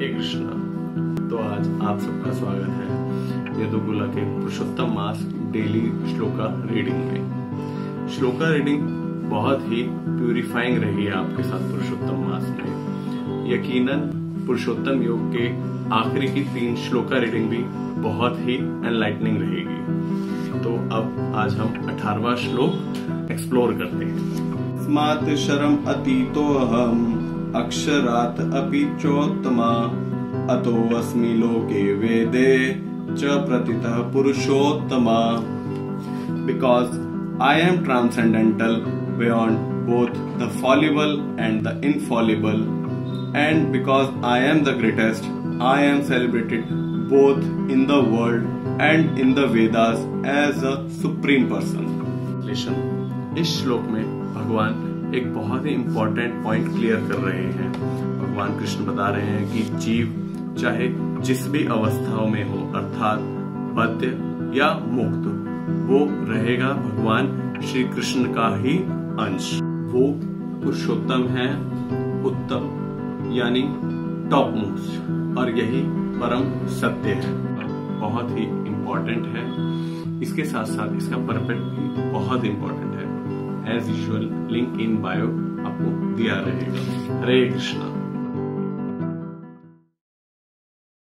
कृष्णा। तो आज आप सबका स्वागत है। यदुकुला के पुरुषोत्तम मास डेली श्लोका रीडिंग में श्लोका रीडिंग बहुत ही प्यूरिफाइंग रही है आपके साथ पुरुषोत्तम मास में। यकीनन पुरुषोत्तम योग के आखिरी की तीन श्लोका रीडिंग भी बहुत ही एनलाइटनिंग रहेगी। तो अब आज हम अठारवा श्लोक एक्सप्लोर करते हैं। स्मात अतीतो अहम अक्षरात अपि चोत्तमा। अतो अस्मि लोके वेदे च प्रतितः Purushottama. Because I am transcendental beyond both the fallible and the infallible and because I am the greatest I am celebrated both in the world and in the Vedas as a supreme person इस श्लोक में भगवान एक बहुत ही important point clear कर रहे हैं। भगवान कृष्ण बता रहे हैं कि जीव, चाहे जिस भी अवस्थाओं में हो, अर्थात बद्ध या मुक्त, वो रहेगा भगवान श्री कृष्ण का ही अंश। वो पुरुषोत्तम है, उत्तम, यानी टॉप मोस्ट और यही परम सत्य है। बहुत ही इम्पोर्टेंट है। इसके साथ साथ इसका परफेक्ट भी बहुत इंपॉर्टेंट है। As usual link in bio आपको दिया रहेगा। हरे कृष्णा।